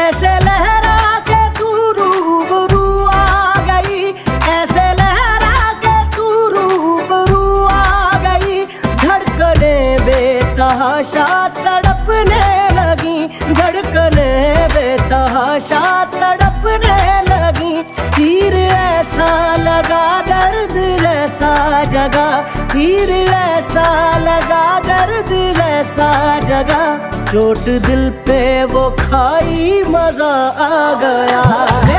ऐसे लहर बेतहाशा तड़पने लगी, धड़कने बेतहाशा तड़पने लगी। तीर ऐसा लगा, दर्द ऐसा जगा। तीर ऐसा लगा, दर्द ऐसा जगा। चोट दिल पे वो खाई मज़ा आ गया।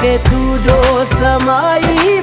के तू जो समाई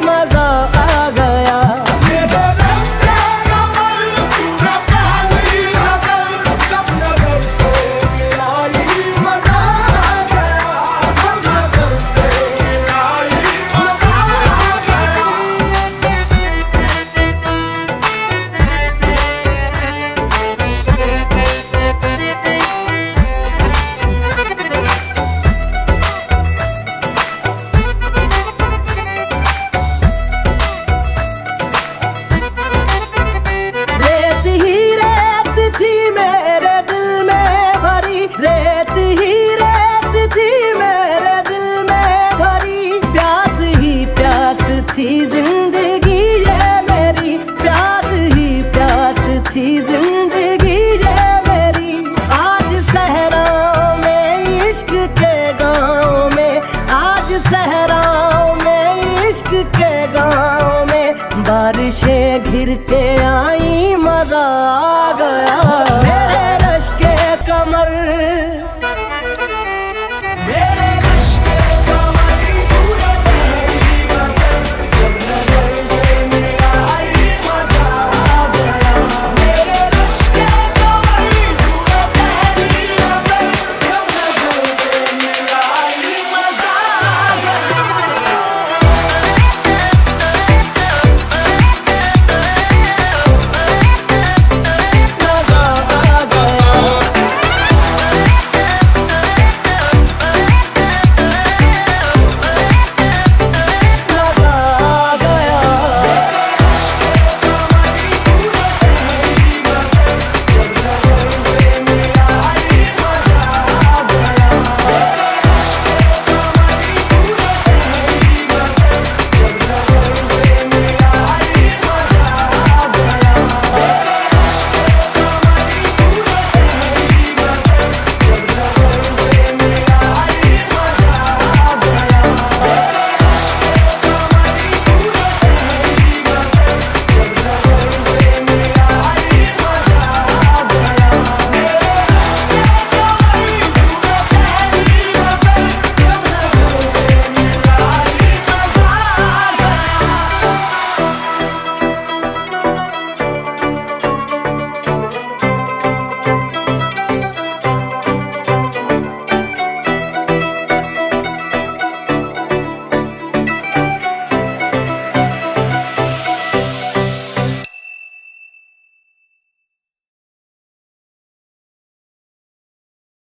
के गाँव में बारिशें घिर के आई मज़ा आ गया। मेरे रश के कमर